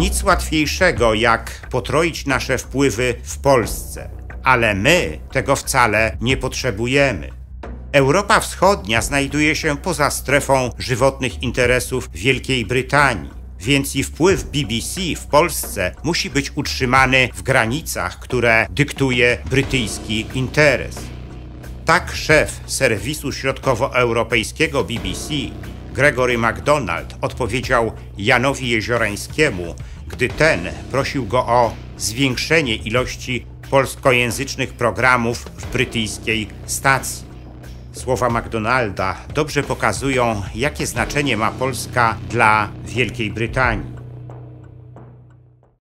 Nic łatwiejszego jak potroić nasze wpływy w Polsce. Ale my tego wcale nie potrzebujemy. Europa Wschodnia znajduje się poza strefą żywotnych interesów Wielkiej Brytanii, więc i wpływ BBC w Polsce musi być utrzymany w granicach, które dyktuje brytyjski interes. Tak szef serwisu środkowoeuropejskiego BBC Gregory MacDonald odpowiedział Janowi Jeziorańskiemu, gdy ten prosił go o zwiększenie ilości polskojęzycznych programów w brytyjskiej stacji. Słowa McDonalda dobrze pokazują, jakie znaczenie ma Polska dla Wielkiej Brytanii.